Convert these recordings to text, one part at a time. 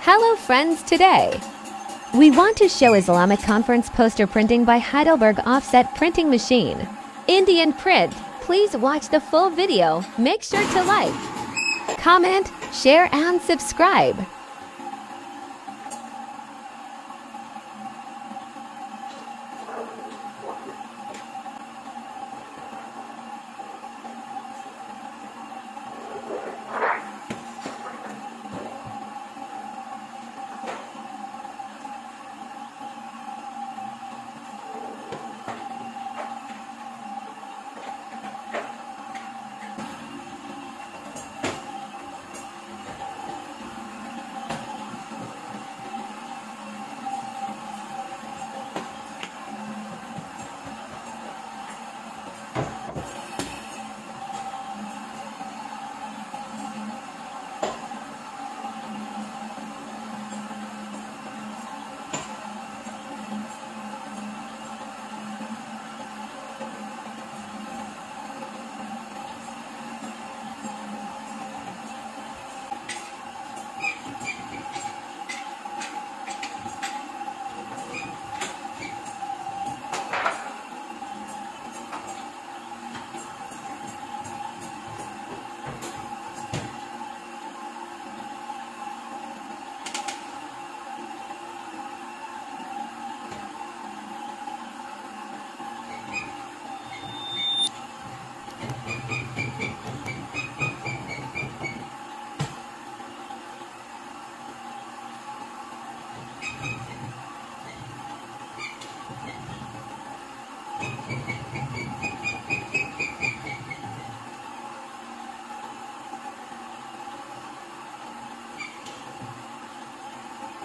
Hello friends today! We want to show Islamic conference poster printing by Heidelberg Offset Printing Machine. Indian print. Please watch the full video. Make sure to like, comment, share and subscribe.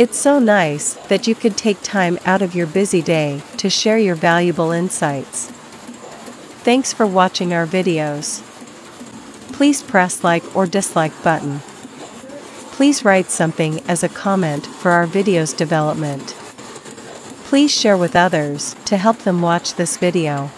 It's so nice that you could take time out of your busy day to share your valuable insights. Thanks for watching our videos. Please press like or dislike button. Please write something as a comment for our video's development. Please share with others to help them watch this video.